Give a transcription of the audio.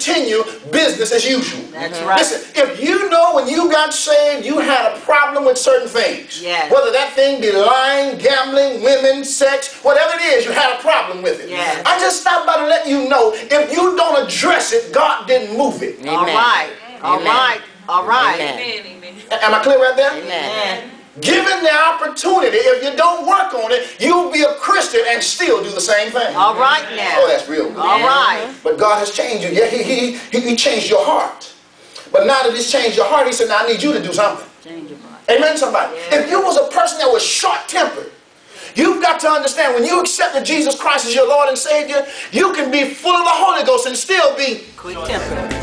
still business as usual. That's right. Listen, if you know when you got saved, you had a problem with certain things. Yes. Whether that thing be lying, gambling, women, sex, whatever it is, you had a problem with it. Yes. I just stopped by to let you know if you don't address it, God didn't move it. All right. Amen. right. All right. Amen, amen. Am I clear right there? Amen. Given the opportunity, if you don't work on it, you'll be a Christian and still do the same thing. All right now. Oh, that's real good. All right. But God has changed you. Yeah, he, he, he, he changed your heart. But now that he's changed your heart, he said, now I need you to do something. Change your mind. Amen, somebody. Yeah. If you was a person that was short-tempered, you've got to understand, when you accepted Jesus Christ as your Lord and Savior, you can be full of the Holy Ghost and still be Quick temper. short-tempered.